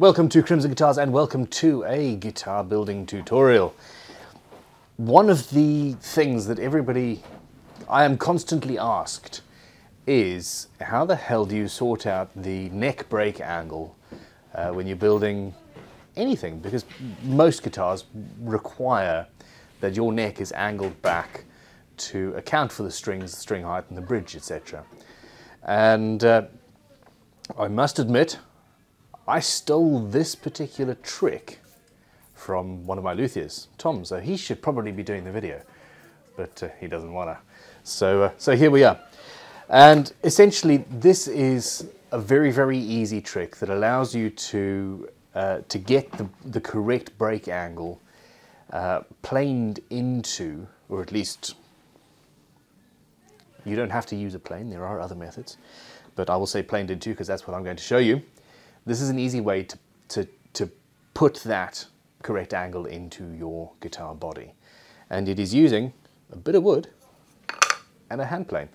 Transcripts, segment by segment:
Welcome to Crimson Guitars and welcome to a guitar building tutorial. One of the things that everybody, I am constantly asked, is how the hell do you sort out the neck break angle uh, when you're building anything? Because most guitars require that your neck is angled back to account for the strings, the string height and the bridge, etc. And uh, I must admit, I stole this particular trick from one of my luthiers, Tom, so he should probably be doing the video, but uh, he doesn't want to. So, uh, so here we are. And essentially, this is a very, very easy trick that allows you to, uh, to get the, the correct break angle uh, planed into, or at least you don't have to use a plane, there are other methods, but I will say planed into because that's what I'm going to show you. This is an easy way to, to, to put that correct angle into your guitar body. And it is using a bit of wood and a hand plane.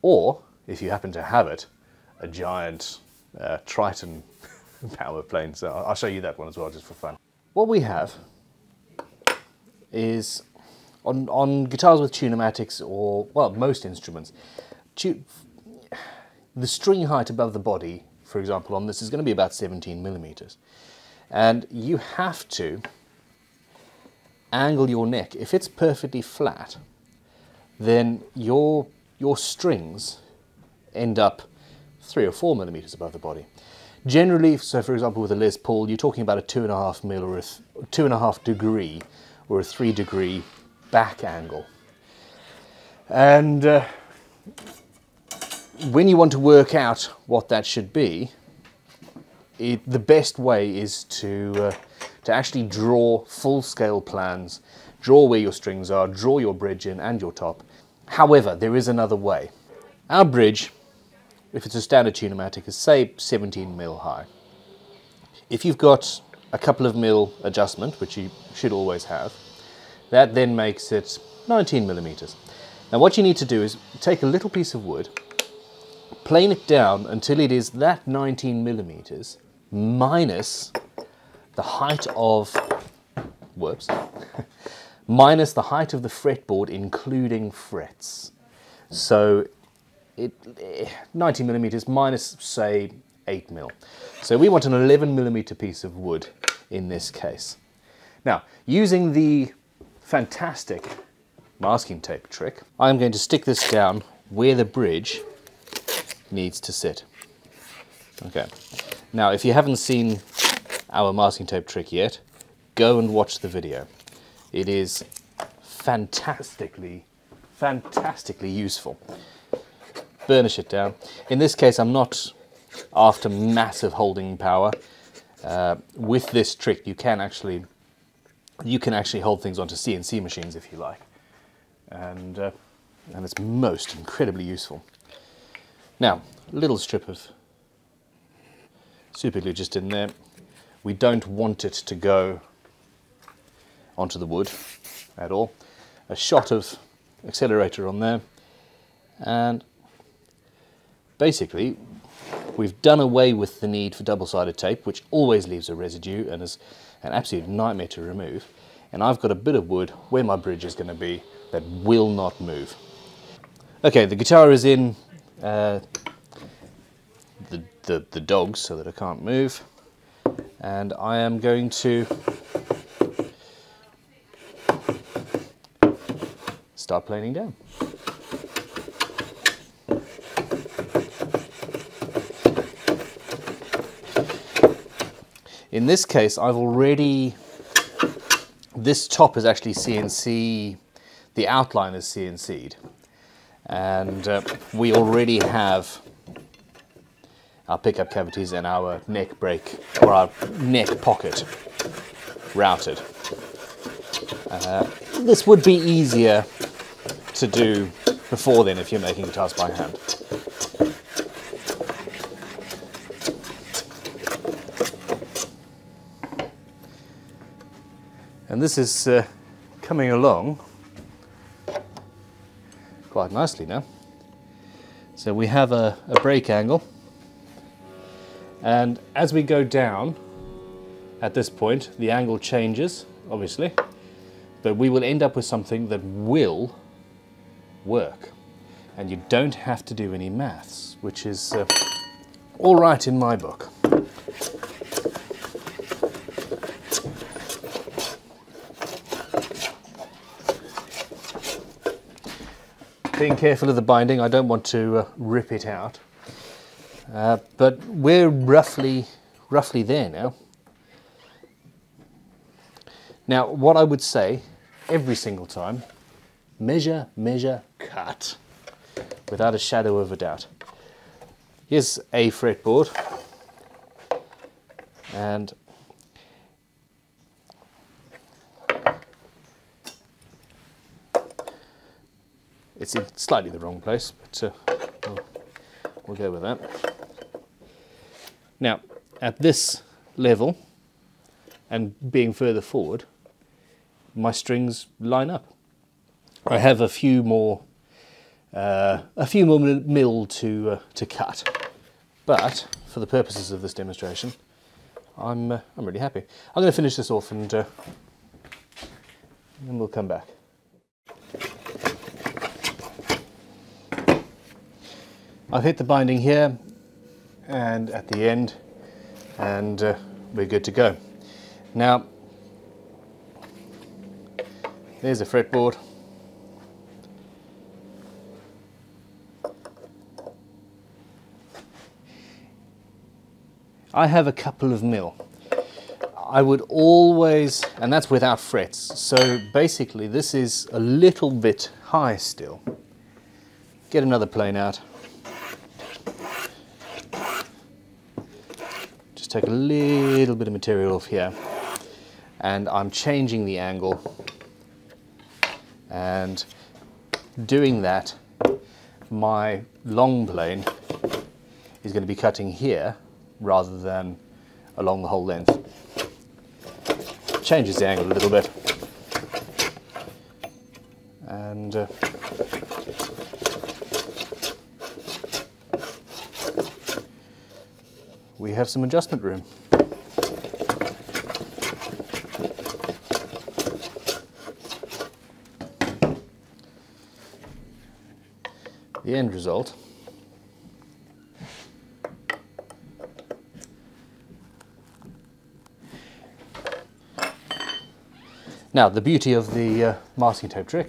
Or, if you happen to have it, a giant uh, Triton power plane. So I'll show you that one as well, just for fun. What we have is on, on guitars with Tune-o-matics or, well, most instruments, the string height above the body for example, on this is going to be about 17 millimeters. And you have to angle your neck. If it's perfectly flat, then your, your strings end up three or four millimeters above the body. Generally, so for example with a Les Paul, you're talking about a two and a half mil or a two and a half degree or a three degree back angle. And uh, when you want to work out what that should be, it, the best way is to, uh, to actually draw full-scale plans, draw where your strings are, draw your bridge in and your top. However, there is another way. Our bridge, if it's a standard Tune-o-matic, is say 17 mil high. If you've got a couple of mil adjustment, which you should always have, that then makes it 19 millimeters. Now what you need to do is take a little piece of wood, plane it down until it is that 19 millimeters minus the height of, whoops, minus the height of the fretboard including frets. So it, eh, 90 millimeters minus say 8 mil. So we want an 11 millimeter piece of wood in this case. Now, using the fantastic masking tape trick, I'm going to stick this down where the bridge needs to sit. Okay. Now, if you haven't seen our masking tape trick yet, go and watch the video. It is fantastically, fantastically useful. Burnish it down. In this case, I'm not after massive holding power. Uh, with this trick, you can actually you can actually hold things onto CNC machines if you like, and uh, and it's most incredibly useful. Now, a little strip of super glue just in there. We don't want it to go onto the wood at all. A shot of accelerator on there and basically we've done away with the need for double-sided tape which always leaves a residue and is an absolute nightmare to remove and I've got a bit of wood where my bridge is going to be that will not move. Okay, the guitar is in uh, the, the, the dogs so that I can't move. And I am going to start planing down. In this case, I've already, this top is actually CNC, the outline is CNC'd and uh, we already have our pickup cavities and our neck break or our neck pocket routed. Uh, this would be easier to do before then if you're making guitars by hand. And this is uh, coming along quite nicely now. So we have a, a break angle and as we go down at this point, the angle changes, obviously, but we will end up with something that will work. And you don't have to do any maths, which is uh, all right in my book. Being careful of the binding, I don't want to uh, rip it out. Uh, but we're roughly, roughly there now. Now, what I would say every single time, measure, measure, cut, without a shadow of a doubt. Here's a fretboard, and it's in slightly the wrong place, but uh, we'll, we'll go with that. Now, at this level, and being further forward, my strings line up. I have a few more, uh, a few more mil to uh, to cut, but for the purposes of this demonstration, I'm uh, I'm really happy. I'm going to finish this off and uh, and we'll come back. I've hit the binding here and at the end and uh, we're good to go. Now there's a fretboard. I have a couple of mil. I would always, and that's without frets, so basically this is a little bit high still. Get another plane out. Take a little bit of material off here and I'm changing the angle and doing that my long plane is going to be cutting here rather than along the whole length. Changes the angle a little bit. And uh, we have some adjustment room. The end result Now, the beauty of the uh, masking tape trick,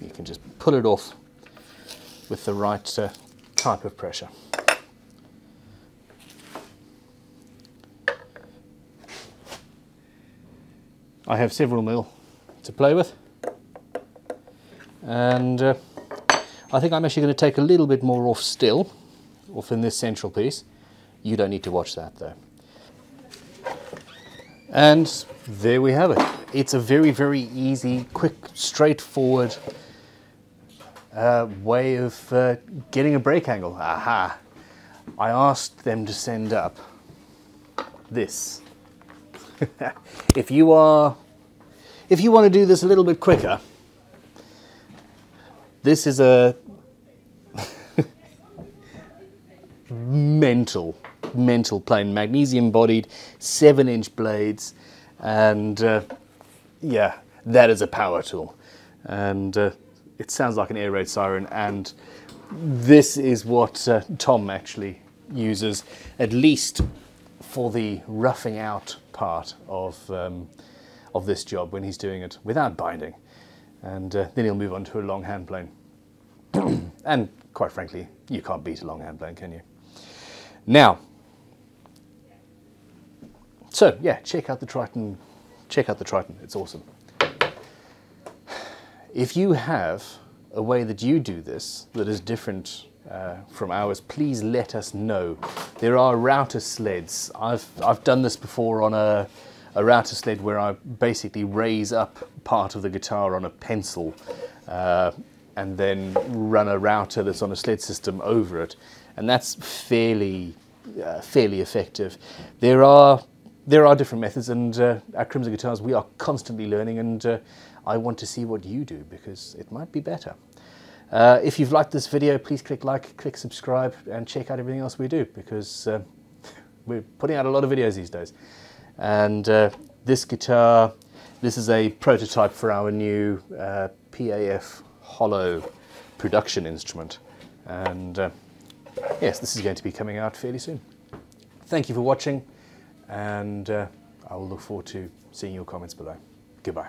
you can just pull it off with the right uh, type of pressure. I have several mil to play with and uh, I think I'm actually going to take a little bit more off still, off in this central piece. You don't need to watch that though. And there we have it. It's a very, very easy, quick, straightforward uh, way of uh, getting a break angle. Aha! I asked them to send up this. If you are, if you want to do this a little bit quicker, this is a mental mental plane, magnesium bodied, seven inch blades, and uh, yeah, that is a power tool. And uh, it sounds like an air raid siren, and this is what uh, Tom actually uses, at least for the roughing out part of, um, of this job when he's doing it without binding. And uh, then he'll move on to a long hand plane. and quite frankly, you can't beat a long hand plane, can you? Now, so yeah, check out the Triton. Check out the Triton. It's awesome. If you have a way that you do this that is different uh, from ours, please let us know. There are router sleds. I've I've done this before on a a router sled where I basically raise up part of the guitar on a pencil uh, and then run a router that's on a sled system over it, and that's fairly uh, fairly effective. There are there are different methods, and uh, at Crimson Guitars, we are constantly learning, and uh, I want to see what you do because it might be better. Uh, if you've liked this video, please click like, click subscribe, and check out everything else we do because uh, we're putting out a lot of videos these days. And uh, this guitar, this is a prototype for our new uh, PAF Hollow production instrument. And uh, yes, this is going to be coming out fairly soon. Thank you for watching, and uh, I will look forward to seeing your comments below. Goodbye.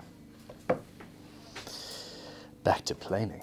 Back to planing.